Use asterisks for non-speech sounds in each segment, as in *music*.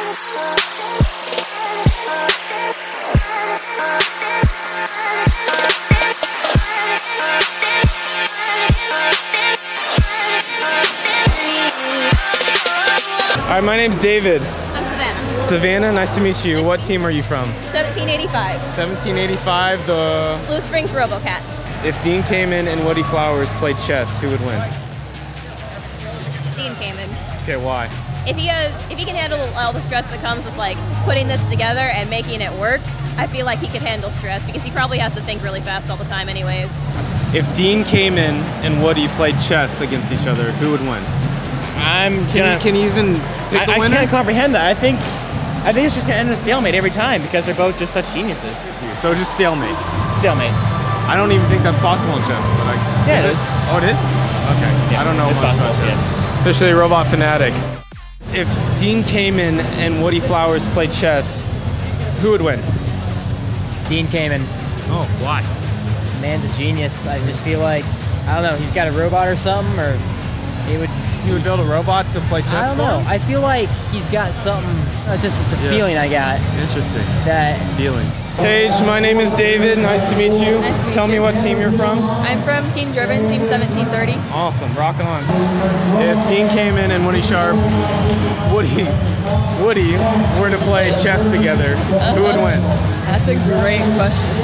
All right, my name's David. I'm Savannah. Savannah, nice to meet you. What team are you from? 1785. 1785, the... Blue Springs Robocats. If Dean Kamen and Woodie Flowers played chess, who would win? Dean Kamen. Okay, why? If he has, if he can handle all the stress that comes with like putting this together and making it work, I feel like he could handle stress because he probably has to think really fast all the time, anyways. If Dean Kamen and Woodie played chess against each other, who would win? I'm Can gonna. you, can you even pick the I, I can't comprehend that. I think. I think it's just gonna end in a stalemate every time because they're both just such geniuses. so just stalemate. Stalemate. I don't even think that's possible in chess, but I... Yeah, it is is. Oh, it is? Okay. Yeah, I don't know it's much possible, about chess. yes. Officially Robot Fanatic. If Dean Kamen and Woodie Flowers played chess, who would win? Dean Kamen. Oh, why? Man's a genius. I just feel like I don't know. He's got a robot or something, or he would. He would build a robot to play chess I don't know. him? I feel like he's got something. It's just it's a Yeah. feeling I got Interesting. that Feelings. Paige, my name is David. Nice to meet you. Nice to meet Tell me what team you're from. I'm from Team Driven, Team 1730. Awesome, rocking on. If Dean Kamen and Woodie Sharp, Woodie, Woodie were to play chess together, who would uh-huh. win? That's a great question.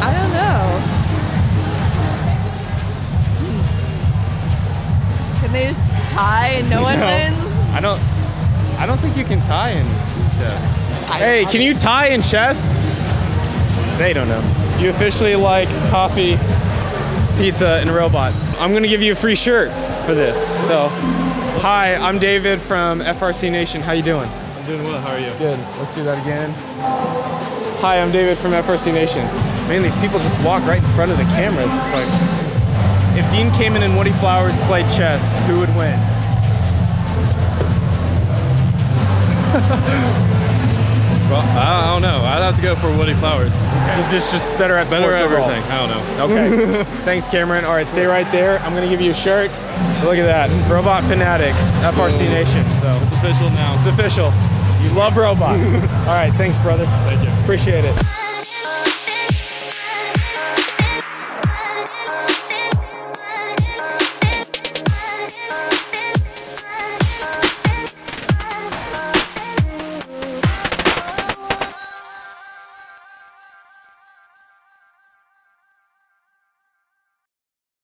I don't know. They just tie and no *laughs* one No. wins? I don't. I don't think you can tie in chess. Hey, can you tie in chess? They don't know. You officially like coffee, pizza, and robots. I'm gonna give you a free shirt for this. So, hi, I'm David from FRC Nation. How you doing? I'm doing well. How are you? Good. Let's do that again. Hi, I'm David from FRC Nation. Man, these people just walk right in front of the camera. It's just like, if Dean Kamen and Woodie Flowers played chess, who would win? *laughs* Well, I, don't know. I'd have to go for Woodie Flowers. He's just, just better at Better sports at overall. everything. I don't know. *laughs* Okay. Thanks, Cameron. All right, stay right there. I'm gonna give you a shirt. Look at that, Robot Fanatic, FRC Nation. So It's official now. it's official. You love robots. *laughs* All right, thanks, brother. Thank you. Appreciate it.